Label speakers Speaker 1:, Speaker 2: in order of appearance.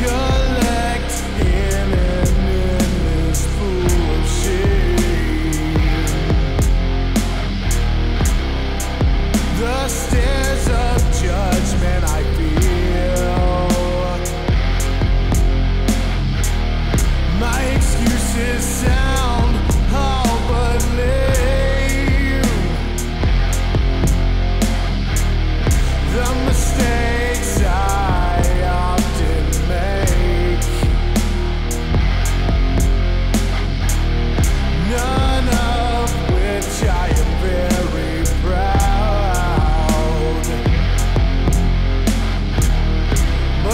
Speaker 1: cure